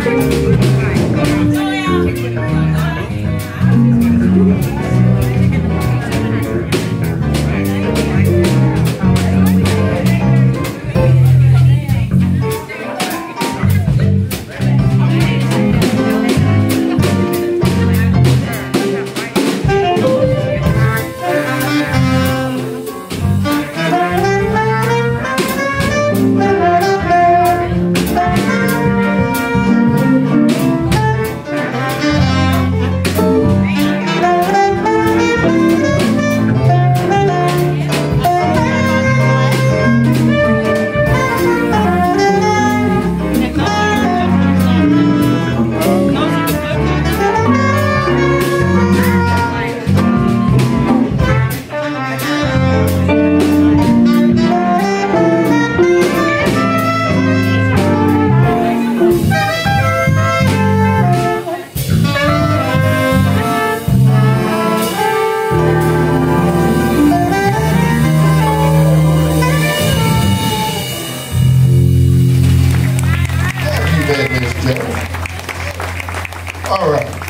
Thank you. All right.